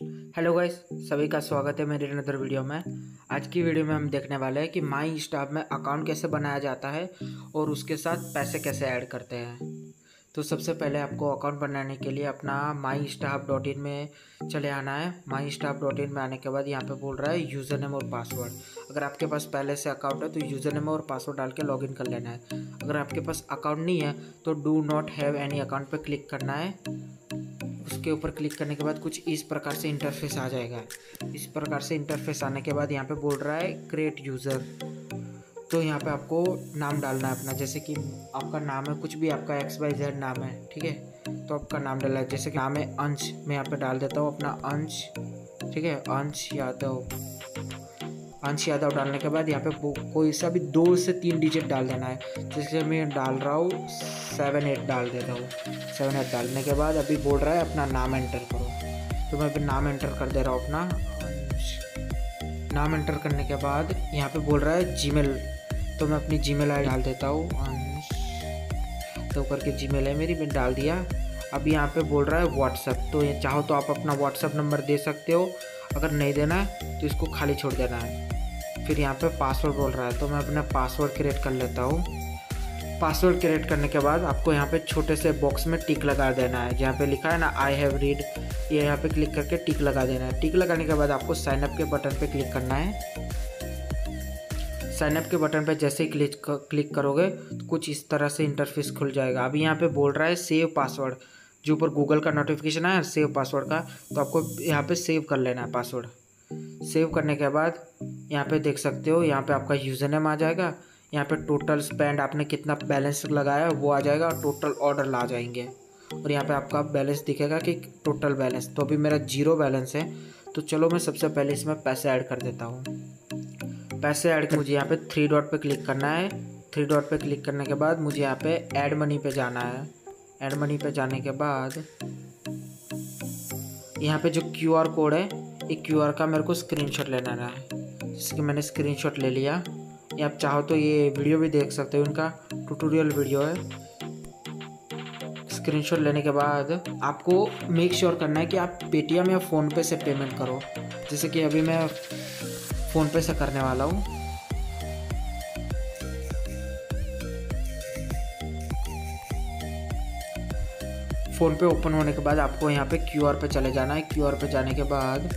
Hello guys, सभी का स्वागत है मेरे अनदर वीडियो में। आज की वीडियो में हम देखने वाले हैं कि माई स्टाफ में अकाउंट कैसे बनाया जाता है और उसके साथ पैसे कैसे ऐड करते हैं। तो सबसे पहले आपको अकाउंट बनाने के लिए अपना माई स्टाफ डॉट इन में चले आना है। माई स्टाफ डॉट इन में आने के बाद यहाँ पे बोल रहा है यूज़र नेम और पासवर्ड अगर आपके पास पहले से अकाउंट है तो यूज़र नेम और पासवर्ड डाल के लॉगिन कर लेना है। अगर आपके पास अकाउंट नहीं है तो do not have any account पर क्लिक करना है। उसके ऊपर क्लिक करने के बाद कुछ इस प्रकार से इंटरफेस आ जाएगा। इस प्रकार से इंटरफेस आने के बाद यहाँ पे बोल रहा है क्रिएट यूज़र तो यहाँ पे आपको नाम डालना है अपना, जैसे कि आपका नाम है, कुछ भी आपका एक्स वाई जेड नाम है, ठीक है? तो आपका नाम डाला है, जैसे कि नाम है अंश, मैं यहाँ पर डाल देता हूँ अपना अंश, ठीक है? अंश यादव। अंश यादव डालने के बाद यहाँ पे कोई सा भी दो से तीन डिजिट डाल देना है। जैसे मैं डाल रहा हूँ सेवन एट डाल देता हूँ। सेवन एट डालने के बाद अभी बोल रहा है अपना नाम एंटर करो। तो मैं अभी नाम एंटर कर दे रहा हूँ अपना। नाम एंटर करने के बाद यहाँ पे बोल रहा है जीमेल तो मैं अपनी जीमेल आई डाल देता हूँ। तो करके जीमेल है मेरी मैं डाल दिया। अब यहाँ पे बोल रहा है व्हाट्सअप तो ये चाहो तो आप अपना व्हाट्सअप नंबर दे सकते हो। अगर नहीं देना है तो इसको खाली छोड़ देना है। फिर यहाँ पे पासवर्ड बोल रहा है तो मैं अपना पासवर्ड क्रिएट कर लेता हूँ। पासवर्ड क्रिएट करने के बाद आपको यहाँ पे छोटे से बॉक्स में टिक लगा देना है। जहाँ पे लिखा है ना आई हैव रीड ये यहाँ पे क्लिक करके टिक लगा देना है। टिक लगाने के बाद आपको साइनअप के बटन पे क्लिक करना है। साइनअप के बटन पे जैसे ही क्लिक क्लिक करोगे तो कुछ इस तरह से इंटरफेस खुल जाएगा। अभी यहाँ पे बोल रहा है सेव पासवर्ड जो ऊपर गूगल का नोटिफिकेशन है सेव पासवर्ड का तो आपको यहाँ पे सेव कर लेना है पासवर्ड सेव करने के बाद यहाँ पे देख सकते हो, यहाँ पे आपका यूज़र नेम आ जाएगा। यहाँ पे टोटल स्पेंड आपने कितना बैलेंस लगाया वो आ जाएगा और टोटल ऑर्डर ला जाएँगे। और यहाँ पे आपका बैलेंस दिखेगा कि टोटल बैलेंस तो अभी मेरा ज़ीरो बैलेंस है। तो चलो मैं सबसे पहले इसमें पैसे ऐड कर देता हूँ। पैसे ऐड कर मुझे यहाँ पे थ्री डॉट पे क्लिक करना है। थ्री डॉट पे क्लिक करने के बाद मुझे यहाँ पे ऐड मनी पे जाना है। ऐड मनी पे जाने के बाद यहाँ पे जो क्यू आर कोड है एक क्यू आर का मेरे को स्क्रीनशॉट लेना है। जिसकी मैंने स्क्रीनशॉट ले लिया। या आप चाहो तो ये वीडियो भी देख सकते हो, इनका ट्यूटोरियल वीडियो है। स्क्रीनशॉट लेने के बाद आपको मेक श्योर sure करना है कि आप पेटीएम या फ़ोनपे से पेमेंट करो। जैसे कि अभी मैं फ़ोनपे से करने वाला हूँ। फ़ोन पे ओपन होने के बाद आपको यहाँ पे क्यू आर पे चले जाना है। आर पे जाने के बाद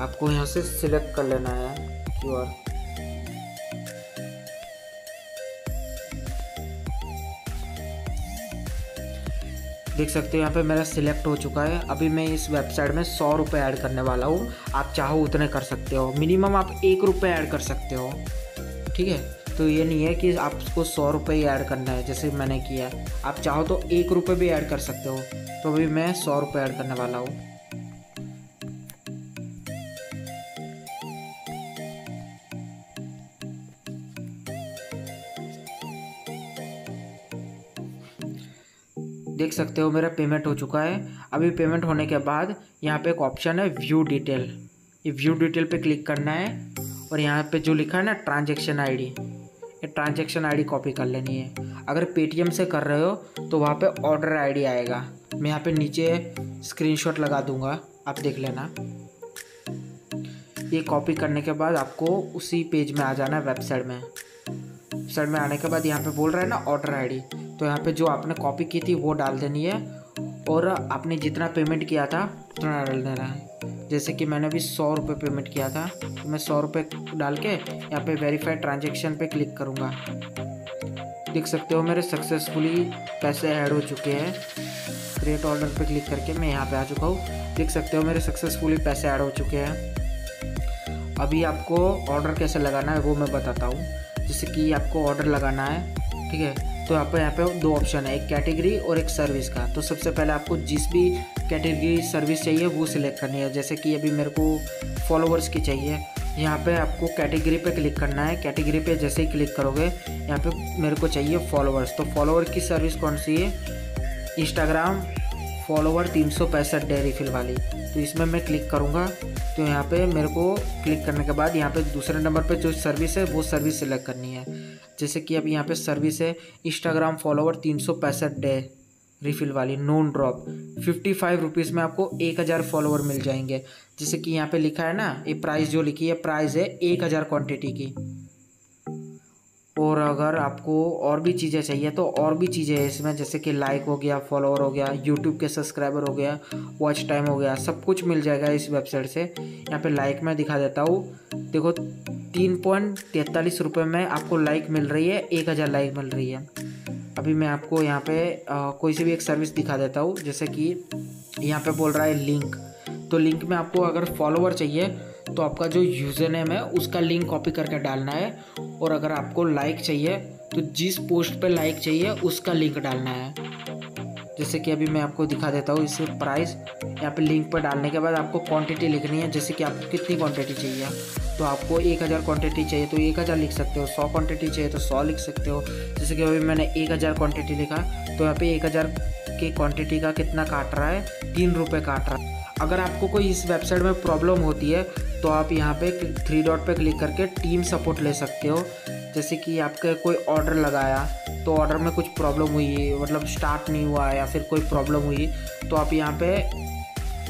आपको यहाँ से सिलेक्ट कर लेना है क्यू आर देख सकते हो यहाँ पे मेरा सिलेक्ट हो चुका है। अभी मैं इस वेबसाइट में सौ रुपये ऐड करने वाला हूँ। आप चाहो उतने कर सकते हो। मिनिमम आप एक रुपये ऐड कर सकते हो। ठीक है? तो ये नहीं है कि आपको सौ रुपये ही ऐड करना है, जैसे मैंने किया आप चाहो तो एक रुपये भी ऐड कर सकते हो। तो अभी मैं सौ रुपये ऐड करने वाला हूँ। देख सकते हो, मेरा पेमेंट हो चुका है। अभी पेमेंट होने के बाद यहाँ पे एक ऑप्शन है व्यू डिटेल ये व्यू डिटेल पे क्लिक करना है और यहाँ पे जो लिखा है ना ट्रांजेक्शन आईडी ये ट्रांजेक्शन आईडी कॉपी कर लेनी है। अगर पेटीएम से कर रहे हो तो वहाँ पे ऑर्डर आईडी आएगा। मैं यहाँ पे नीचे स्क्रीनशॉट लगा दूँगा, आप देख लेना। ये कॉपी करने के बाद आपको उसी पेज में आ जाना है वेबसाइट में। वेबसाइट में आने के बाद यहाँ पे बोल रहा है ना ऑर्डर आईडी तो यहाँ पे जो आपने कॉपी की थी, वो डाल देनी है। और आपने जितना पेमेंट किया था, उतना डाल देना है। जैसे कि मैंने अभी सौ रुपये पेमेंट किया था तो मैं सौ रुपये डाल के यहाँ पे वेरीफाइड ट्रांजेक्शन पे क्लिक करूँगा। देख सकते हो, मेरे सक्सेसफुली पैसे ऐड हो चुके हैं। क्रिएट ऑर्डर पे क्लिक करके मैं यहाँ पे आ चुका हूँ। देख सकते हो, मेरे सक्सेसफुली पैसे ऐड हो चुके हैं। अभी आपको ऑर्डर कैसे लगाना है, वो मैं बताता हूँ। जैसे कि आपको ऑर्डर लगाना है, ठीक है? तो आपको यहाँ पे दो ऑप्शन है, एक कैटेगरी और एक सर्विस का। तो सबसे पहले आपको जिस भी कैटेगरी सर्विस चाहिए, वो सिलेक्ट करनी है। जैसे कि अभी मेरे को फॉलोवर्स की चाहिए, यहाँ पे आपको कैटेगरी पे क्लिक करना है। कैटेगरी पे जैसे ही क्लिक करोगे, यहाँ पे मेरे को चाहिए फॉलोवर्स तो फॉलोवर की सर्विस कौन सी है? इंस्टाग्राम फॉलोवर तीन सौ पैंसठ डेयरी फिल वाली। तो इसमें मैं क्लिक करूँगा। तो यहाँ पे मेरे को क्लिक करने के बाद यहाँ पे दूसरे नंबर पे जो सर्विस है, वो सर्विस सिलेक्ट करनी है। जैसे कि अब यहाँ पे सर्विस है इंस्टाग्राम फॉलोवर तीन सौ पैंसठ डे रिफिल वाली non drop fifty five rupees में आपको एक हज़ार फॉलोवर मिल जाएँगे। जैसे कि यहाँ पे लिखा है ना, ये प्राइस जो लिखी है प्राइस है एक हज़ार क्वान्टिटी की। और अगर आपको और भी चीज़ें चाहिए तो और भी चीज़ें इसमें जैसे कि लाइक हो गया फॉलोवर हो गया यूट्यूब के सब्सक्राइबर हो गया वॉच टाइम हो गया सब कुछ मिल जाएगा इस वेबसाइट से। यहाँ पे लाइक मैं दिखा देता हूँ। देखो तीन पॉइंट तैंतालीस रुपये में आपको लाइक मिल रही है एक हज़ार लाइक मिल रही है। अभी मैं आपको यहाँ पे आ, कोई सी भी एक सर्विस दिखा देता हूँ जैसे कि यहाँ पे बोल रहा है लिंक तो लिंक में आपको अगर फॉलोवर चाहिए तो आपका जो यूज़र नेम है, उसका लिंक कॉपी करके डालना है। और अगर आपको लाइक चाहिए तो जिस पोस्ट पे लाइक चाहिए, उसका लिंक डालना है। जैसे कि अभी मैं आपको दिखा देता हूँ इसे प्राइस यहाँ पे लिंक पर डालने के बाद आपको क्वांटिटी लिखनी है, जैसे कि आपको कितनी क्वांटिटी चाहिए। तो आपको एक हज़ार क्वान्टिटी चाहिए तो एक हज़ार लिख सकते हो। सौ क्वान्टिटी चाहिए तो सौ लिख सकते हो। जैसे कि अभी मैंने एक हज़ार क्वान्टिटी लिखा तो यहाँ पे एक हज़ार की क्वान्टिटी का कितना काट रहा है? तीन रुपये काट रहा है। अगर आपको कोई इस वेबसाइट में प्रॉब्लम होती है तो आप यहाँ पे थ्री डॉट पे क्लिक करके टीम सपोर्ट ले सकते हो। जैसे कि आपके कोई ऑर्डर लगाया तो ऑर्डर में कुछ प्रॉब्लम हुई मतलब स्टार्ट नहीं हुआ या फिर कोई प्रॉब्लम हुई तो आप यहाँ पे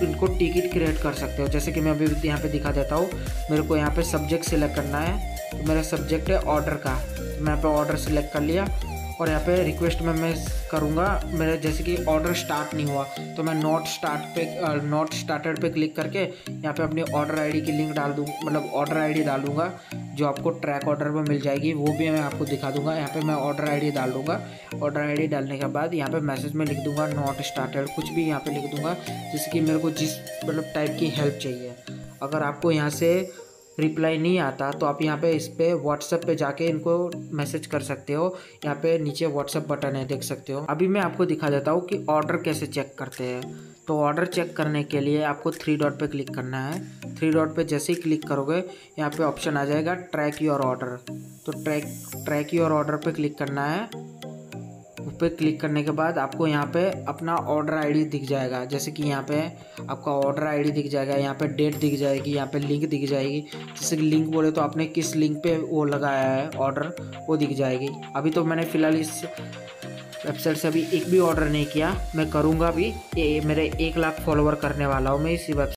इनको टिकट क्रिएट कर सकते हो। जैसे कि मैं अभी यहाँ पे दिखा देता हूँ, मेरे को यहाँ पे सब्जेक्ट सिलेक्ट करना है तो मेरा सब्जेक्ट है ऑर्डर का। तो मैं यहाँ पे ऑर्डर सिलेक्ट कर लिया और यहाँ पे रिक्वेस्ट में मैं करूँगा। मेरा जैसे कि ऑर्डर स्टार्ट नहीं हुआ तो मैं नॉट स्टार्ट पे नोट स्टार्टेड पे क्लिक करके यहाँ पे अपनी ऑर्डर आईडी की लिंक डाल दूँ मतलब ऑर्डर आईडी डालूँगा जो आपको ट्रैक ऑर्डर में मिल जाएगी, वो भी मैं आपको दिखा दूँगा। यहाँ पे मैं ऑर्डर आईडी डाल दूँगा। ऑर्डर आईडी डालने के बाद यहाँ पे मैसेज में लिख दूँगा नॉट स्टार्टेड कुछ भी यहाँ पे लिख दूँगा जैसे कि मेरे को जिस मतलब टाइप की हेल्प चाहिए। अगर आपको यहाँ से रिप्लाई नहीं आता तो आप यहाँ पे इस पर व्हाट्सएप पे जाके इनको मैसेज कर सकते हो। यहाँ पे नीचे व्हाट्सएप बटन है, देख सकते हो। अभी मैं आपको दिखा देता हूँ कि ऑर्डर कैसे चेक करते हैं। तो ऑर्डर चेक करने के लिए आपको थ्री डॉट पे क्लिक करना है। थ्री डॉट पे जैसे ही क्लिक करोगे, यहाँ पे ऑप्शन आ जाएगा ट्रैक योर ऑर्डर तो ट्रैक ट्रैक योर ऑर्डर पे क्लिक करना है। पर क्लिक करने के बाद आपको यहाँ पे अपना ऑर्डर आईडी दिख जाएगा। जैसे कि यहाँ पे आपका ऑर्डर आईडी दिख जाएगा, यहाँ पे डेट दिख जाएगी, यहाँ पे लिंक दिख जाएगी। जैसे कि लिंक बोले तो आपने किस लिंक पे वो लगाया है ऑर्डर वो दिख जाएगी। अभी तो मैंने फ़िलहाल इस वेबसाइट से अभी एक भी ऑर्डर नहीं किया। मैं करूँगा भी ये मेरे एक लाख फॉलोवर करने वाला हूँ मैं इसी वेबसाइट